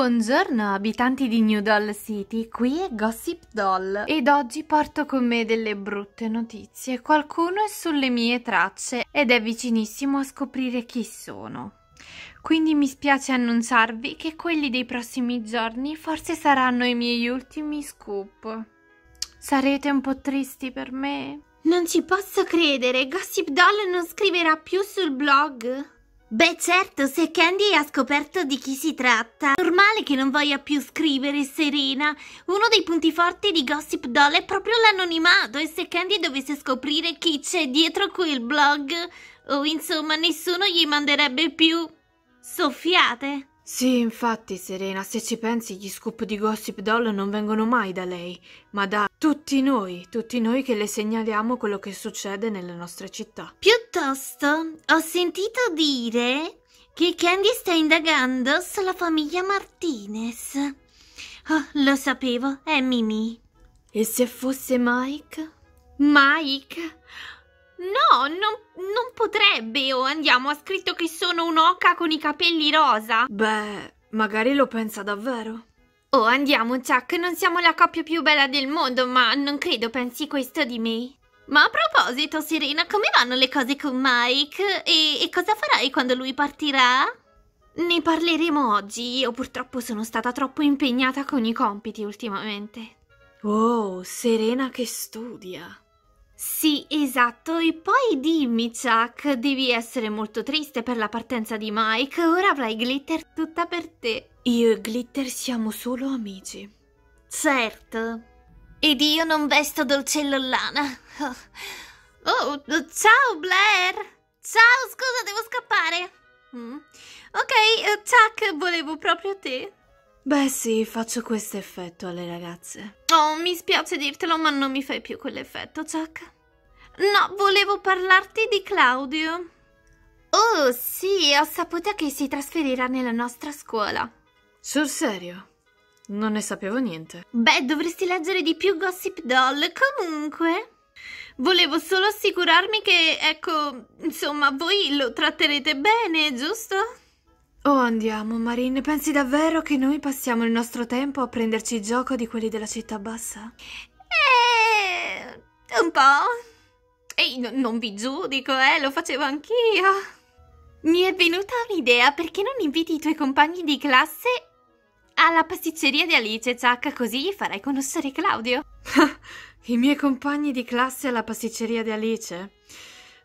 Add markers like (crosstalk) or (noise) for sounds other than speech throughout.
Buongiorno abitanti di New Doll City, qui è Gossip Doll ed oggi porto con me delle brutte notizie. Qualcuno è sulle mie tracce ed è vicinissimo a scoprire chi sono. Quindi mi spiace annunciarvi che quelli dei prossimi giorni forse saranno i miei ultimi scoop. Sarete un po' tristi per me? Non ci posso credere, Gossip Doll non scriverà più sul blog? Beh certo, se Candy ha scoperto di chi si tratta, normale che non voglia più scrivere Serena. Uno dei punti forti di Gossip Doll è proprio l'anonimato e se Candy dovesse scoprire chi c'è dietro quel blog, o insomma nessuno gli manderebbe più soffiate. Sì, infatti, Serena, se ci pensi, gli scoop di Gossip Doll non vengono mai da lei, ma da tutti noi, tutti noi che le segnaliamo quello che succede nelle nostre città. Piuttosto, ho sentito dire che Candy sta indagando sulla famiglia Martinez. Oh, lo sapevo, è Mimi. E se fosse Mike? Mike? No, non, non potrebbe. O andiamo, ha scritto che sono un'oca con i capelli rosa. Beh, magari lo pensa davvero. Oh, andiamo, Chuck, non siamo la coppia più bella del mondo, ma non credo pensi questo di me. Ma a proposito, Serena, come vanno le cose con Mike? E, e cosa farai quando lui partirà? Ne parleremo oggi. Io purtroppo sono stata troppo impegnata con i compiti ultimamente. Oh, Serena che studia. Sì, esatto. E poi dimmi, Chuck, devi essere molto triste per la partenza di Mike. Ora avrai Glitter tutta per te. Io e Glitter siamo solo amici. Certo. Ed io non vesto dolcello lana. (laughs) Oh, ciao Blair! Ciao, scusa, devo scappare. Mm. Ok, eh, Chuck, volevo proprio te. Beh sì, faccio questo effetto alle ragazze. Oh, mi spiace dirtelo, ma non mi fai più quell'effetto, Chuck. No, volevo parlarti di Claudio. Oh, sì, ho saputo che si trasferirà nella nostra scuola. Sul serio? Non ne sapevo niente. Beh, dovresti leggere di più Gossip Doll. Comunque, volevo solo assicurarmi che, ecco, insomma, voi lo tratterete bene, giusto? Oh, andiamo, Marine. Pensi davvero che noi passiamo il nostro tempo a prenderci gioco di quelli della città bassa? Eh, un po'. Ehi, no, non vi giudico, eh, lo facevo anch'io. Mi è venuta un'idea, perché non inviti i tuoi compagni di classe alla pasticceria di Alice, Chuck, così farai conoscere Claudio. (laughs) I miei compagni di classe alla pasticceria di Alice?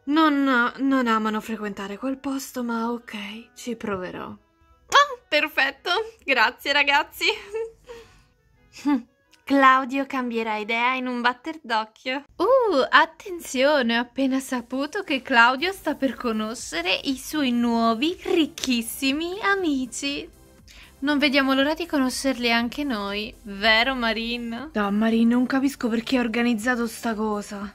Non, non amano frequentare quel posto, ma ok, ci proverò. Oh, perfetto. Grazie, ragazzi. Claudio cambierà idea in un batter d'occhio. Uh, attenzione, ho appena saputo che Claudio sta per conoscere i suoi nuovi ricchissimi amici. Non vediamo l'ora di conoscerli anche noi, vero Marin? No, Marin, non capisco perché ha organizzato sta cosa.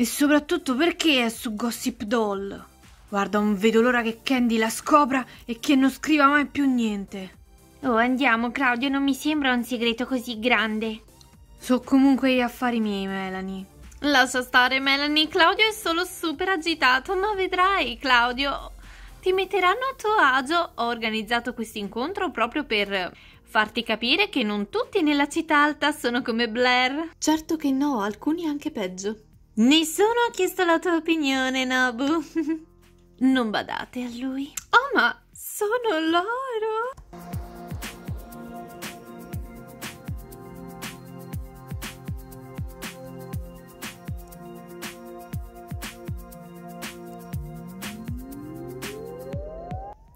E soprattutto perché è su Gossip Doll. Guarda, non vedo l'ora che Candy la scopra e che non scriva mai più niente. Oh, andiamo, Claudio, non mi sembra un segreto così grande. So comunque gli affari miei, Melanie. Lascia stare, Melanie. Claudio è solo super agitato, ma vedrai, Claudio. Ti metteranno a tuo agio. Ho organizzato questo incontro proprio per farti capire che non tutti nella città alta sono come Blair. Certo che no, alcuni anche peggio. Nessuno ha chiesto la tua opinione, Nobu. (laughs) non badate a lui. Oh, ma sono loro!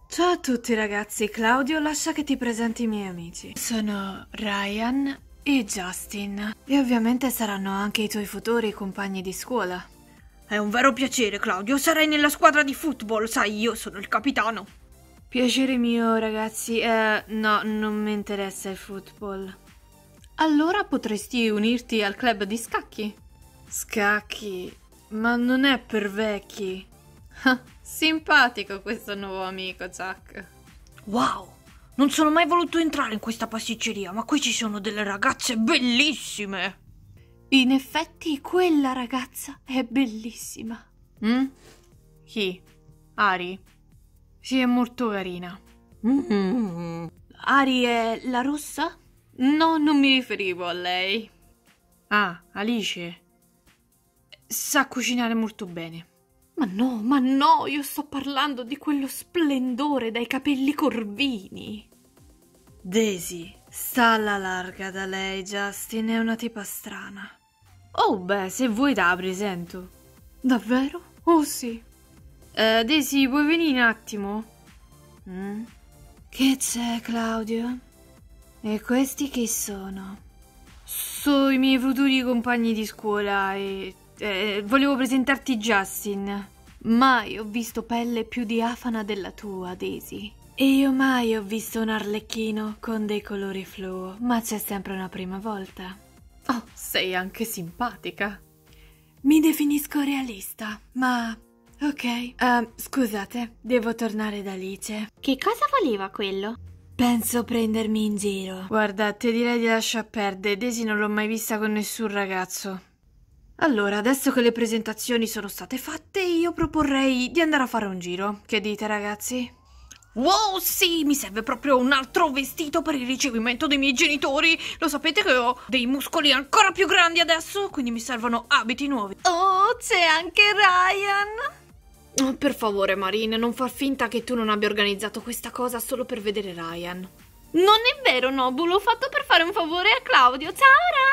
Ciao a tutti ragazzi, Claudio lascia che ti presenti i miei amici. Sono Ryan e Justin. E ovviamente saranno anche i tuoi futuri compagni di scuola. È un vero piacere, Claudio. Sarai nella squadra di football, sai, io sono il capitano. Piacere mio, ragazzi. Eh, no, non mi interessa il football. Allora potresti unirti al club di scacchi. Scacchi? Ma non è per vecchi. (laughs) Simpatico questo nuovo amico, Chuck. Wow! Non sono mai voluto entrare in questa pasticceria, ma qui ci sono delle ragazze bellissime! In effetti quella ragazza è bellissima. Mm? Chi? Ari? Sì, è molto carina. Mm, Ari è la rossa? No, non mi riferivo a lei. Ah, Alice. Sa cucinare molto bene. Ma no, ma no, io sto parlando di quello splendore dai capelli corvini. Daisy, sta alla larga da lei, Justin, è una tipa strana. Oh, beh, se vuoi te la presento. Davvero? Oh sì. Eh, Daisy, vuoi venire un attimo? Mm? Che c'è, Claudio? E questi chi sono? Sono i miei futuri compagni di scuola e eh, volevo presentarti Justin. Mai ho visto pelle più diafana della tua, Daisy. E io mai ho visto un arlecchino con dei colori fluo, ma c'è sempre una prima volta. Oh, sei anche simpatica. Mi definisco realista, ma... Ok, uh, scusate, devo tornare da Alice. Che cosa voleva quello? Penso prendermi in giro. Guarda, ti direi di lasciar perdere, Daisy non l'ho mai vista con nessun ragazzo. Allora, adesso che le presentazioni sono state fatte, io proporrei di andare a fare un giro. Che dite, ragazzi? Wow, sì, mi serve proprio un altro vestito per il ricevimento dei miei genitori. Lo sapete che ho dei muscoli ancora più grandi adesso, quindi mi servono abiti nuovi. Oh, c'è anche Ryan. Oh, per favore, Marine, non far finta che tu non abbia organizzato questa cosa solo per vedere Ryan. Non è vero, Nobu, l'ho fatto per fare un favore a Claudio. Ciao, Ryan.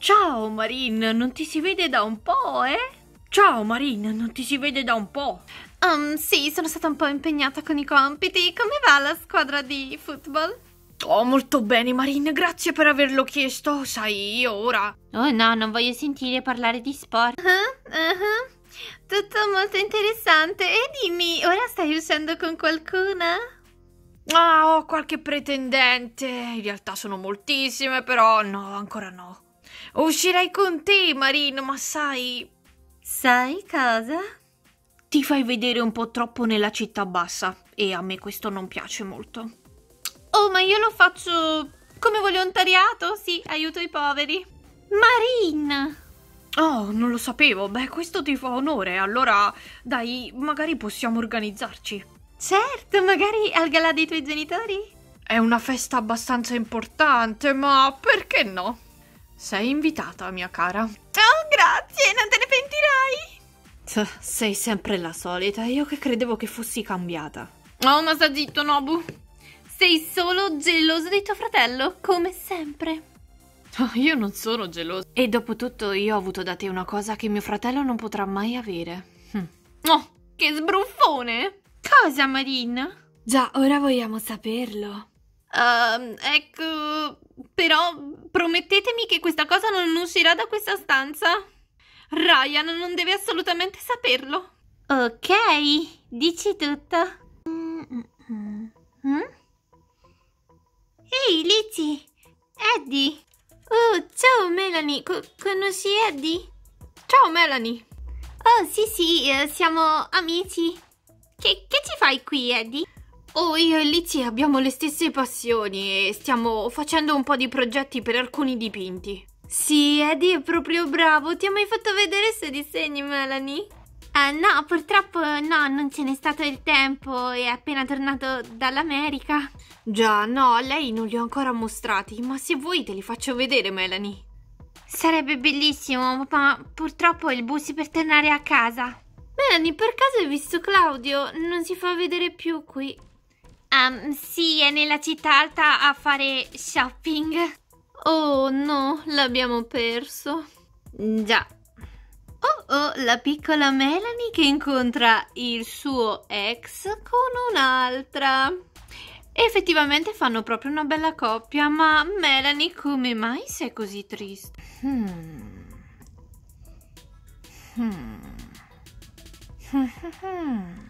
Ciao Marin, non ti si vede da un po', eh? Ciao Marin, non ti si vede da un po'. Um, sì, sono stata un po' impegnata con i compiti. Come va la squadra di football? Oh, molto bene, Marin, grazie per averlo chiesto. Sai, io ora. Oh no, non voglio sentire parlare di sport. Uh-huh, uh-huh. Tutto molto interessante. E dimmi, ora stai uscendo con qualcuna? Ah, ho qualche pretendente. In realtà sono moltissime, però no, ancora no. Uscirei con te, Marino, ma sai... Sai cosa? Ti fai vedere un po' troppo nella città bassa e a me questo non piace molto. Oh, ma io lo faccio come volontariato, sì, aiuto i poveri. Marin! Oh, non lo sapevo. Beh, questo ti fa onore. Allora, dai, magari possiamo organizzarci. Certo, magari al galà dei tuoi genitori? È una festa abbastanza importante, ma perché no? Sei invitata, mia cara. Oh, grazie, non te ne pentirai. Sei sempre la solita, io che credevo che fossi cambiata. Oh, ma sta zitto, Nobu. Sei solo geloso di tuo fratello, come sempre. Oh, io non sono geloso. E dopo tutto io ho avuto da te una cosa che mio fratello non potrà mai avere. Hm. Oh, che sbruffone! Cosa, Marina? Già, ora vogliamo saperlo. Uh, ecco, però promettetemi che questa cosa non uscirà da questa stanza. Ryan non deve assolutamente saperlo. Ok, dici tutto. Mm-hmm. Mm? Ehi, Lizzie! Eddie! Oh, ciao Melanie, Co- conosci Eddie? Ciao Melanie! Oh, sì, sì, eh, siamo amici. Che, che ci fai qui, Eddie? Oh, io e Lizzie abbiamo le stesse passioni e stiamo facendo un po' di progetti per alcuni dipinti. Sì, Eddie è proprio bravo. Ti ha mai fatto vedere i suoi disegni, Melanie? Uh, no, purtroppo no, non ce n'è stato il tempo. È appena tornato dall'America. Già, no, a lei non li ho ancora mostrati, ma se vuoi te li faccio vedere, Melanie. Sarebbe bellissimo, ma purtroppo il bus per tornare a casa. Melanie, per caso hai visto Claudio? Non si fa vedere più qui. Um, sì, è nella città alta a fare shopping. Oh no, l'abbiamo perso. Già. Oh oh, la piccola Melanie che incontra il suo ex con un'altra. Effettivamente fanno proprio una bella coppia, ma Melanie come mai sei così triste? Hmm. Hmm. (laughs)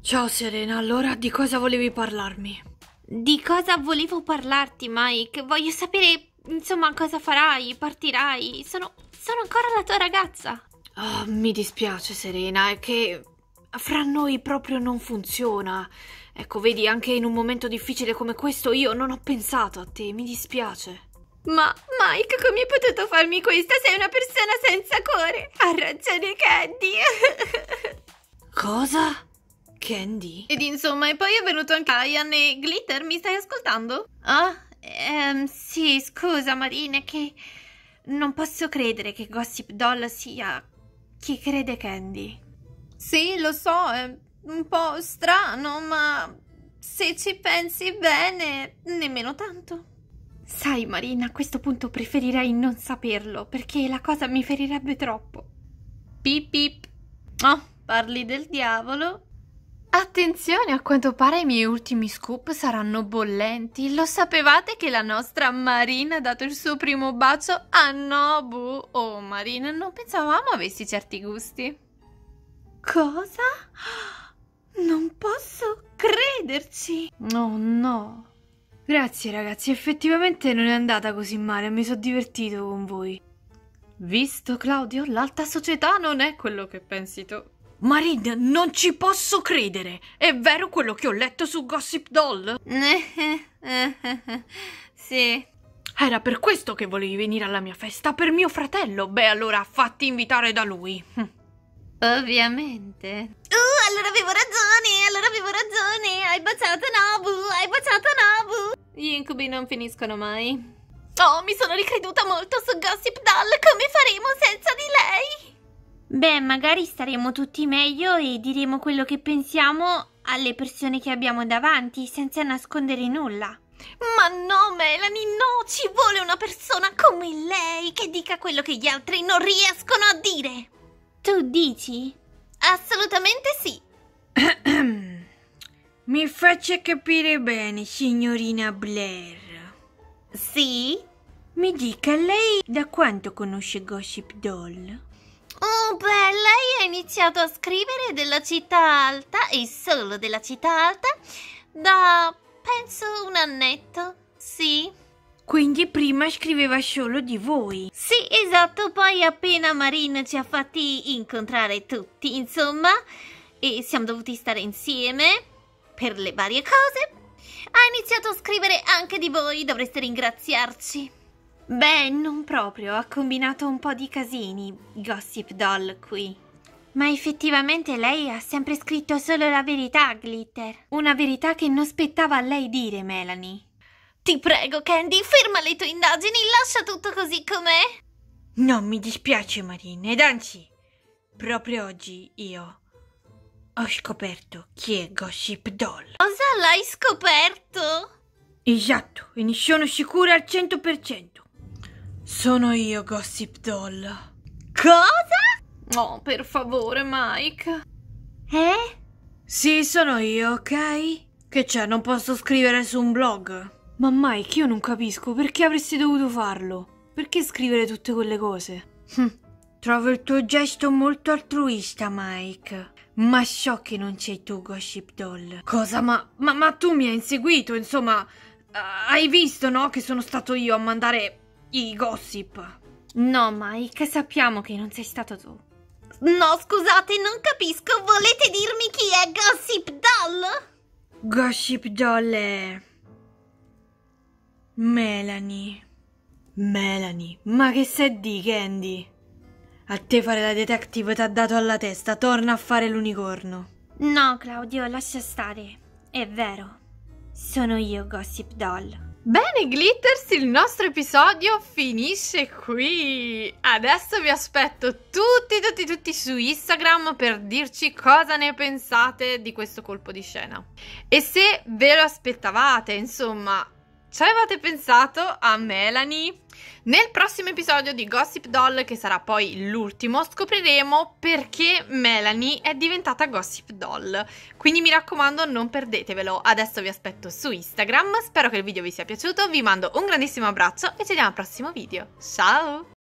Ciao Serena, allora di cosa volevi parlarmi? Di cosa volevo parlarti, Mike? Voglio sapere, insomma, cosa farai, partirai. Sono, sono ancora la tua ragazza. Oh, mi dispiace, Serena, è che fra noi proprio non funziona. Ecco, vedi, anche in un momento difficile come questo io non ho pensato a te, mi dispiace. Ma Mike, come hai potuto farmi questo? Sei una persona senza cuore. Ha ragione Candy. (laughs) Cosa? Candy? Ed insomma, e poi è venuto anche Ryan e Glitter, mi stai ascoltando? Ah, ehm, sì, scusa Marina, che non posso credere che Gossip Doll sia chi crede Candy. Sì, lo so, è un po' strano, ma se ci pensi bene, nemmeno tanto. Sai, Marina, a questo punto preferirei non saperlo, perché la cosa mi ferirebbe troppo. Pip pip. Oh, parli del diavolo? Attenzione, a quanto pare i miei ultimi scoop saranno bollenti. Lo sapevate che la nostra Marina ha dato il suo primo bacio a Nobu? Oh, Marina, non pensavamo avessi certi gusti. Cosa? Non posso crederci. Oh no. Grazie ragazzi, effettivamente non è andata così male, mi sono divertito con voi. Visto Claudio, l'alta società non è quello che pensi tu. Marin, non ci posso credere! È vero quello che ho letto su Gossip Doll? (laughs) sì. Era per questo che volevi venire alla mia festa, per mio fratello. Beh, allora fatti invitare da lui. (laughs) Ovviamente. Uh, allora avevo ragione, allora avevo ragione. Hai baciato Nobu, hai baciato Nobu. Gli incubi non finiscono mai. Oh, mi sono ricreduta molto su Gossip Doll. Come faremo senza di lei? Beh, magari staremo tutti meglio e diremo quello che pensiamo alle persone che abbiamo davanti, senza nascondere nulla. Ma no, Melanie, no! Ci vuole una persona come lei che dica quello che gli altri non riescono a dire. Tu dici? Assolutamente sì. (clears throat) Mi faccia capire bene, signorina Blair. Sì? Mi dica, lei da quanto conosce Gossip Doll? Oh, beh, lei ha iniziato a scrivere della città alta e solo della città alta da, penso, un annetto. Sì. Quindi prima scriveva solo di voi. Sì, esatto, poi appena Marin ci ha fatti incontrare tutti, insomma, e siamo dovuti stare insieme per le varie cose, ha iniziato a scrivere anche di voi, dovreste ringraziarci. Beh, non proprio, ha combinato un po' di casini, Gossip Doll qui. Ma effettivamente lei ha sempre scritto solo la verità, Glitter. Una verità che non spettava a lei dire, Melanie. Ti prego, Candy, ferma le tue indagini, lascia tutto così com'è. Non mi dispiace, Marina, ed anzi, proprio oggi io ho scoperto chi è Gossip Doll. Cosa l'hai scoperto? Esatto, e ne sono sicura al 100%. Sono io, Gossip Doll. Cosa? Oh, per favore, Mike. Eh? Sì, sono io, ok? Che c'è, non posso scrivere su un blog? Ma Mike, io non capisco perché avresti dovuto farlo. Perché scrivere tutte quelle cose? Hm, trovo il tuo gesto molto altruista, Mike. Ma so che non sei tu, Gossip Doll. Cosa? Ma, ma, ma tu mi hai inseguito, insomma. uh, hai visto, no? Che sono stato io a mandare i gossip. No, Mike, sappiamo che non sei stato tu. No, scusate, non capisco. Volete dirmi chi è Gossip Doll? Gossip Doll è... Melanie. Melanie, ma che sei di, Candy? A te fare la detective t'ha dato alla testa, torna a fare l'unicorno. No, Claudio, lascia stare. È vero. Sono io, Gossip Doll. Bene, Glitters, il nostro episodio finisce qui. Adesso vi aspetto tutti, tutti, tutti su Instagram per dirci cosa ne pensate di questo colpo di scena. E se ve lo aspettavate, insomma, ci avevate pensato a Melanie? Nel prossimo episodio di Gossip Doll, che sarà poi l'ultimo, scopriremo perché Melanie è diventata Gossip Doll. Quindi mi raccomando, non perdetevelo. Adesso vi aspetto su Instagram. Spero che il video vi sia piaciuto. Vi mando un grandissimo abbraccio e ci vediamo al prossimo video. Ciao!